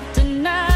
Up tonight.